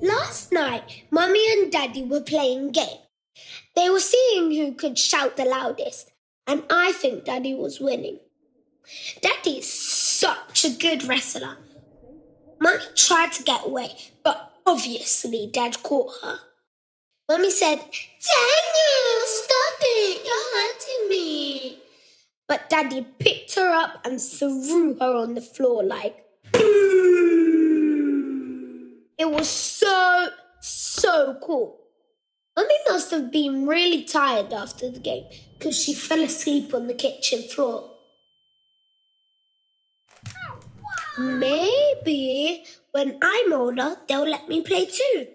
Last night, Mummy and Daddy were playing game. They were seeing who could shout the loudest, and I think Daddy was winning. Daddy is such a good wrestler. Mummy tried to get away, but obviously Dad caught her. Mummy said, Daniel, stop it, you're hurting me. But Daddy picked her up and threw her on the floor like, it was so, so cool. Mummy must have been really tired after the game because she fell asleep on the kitchen floor. Maybe when I'm older, they'll let me play too.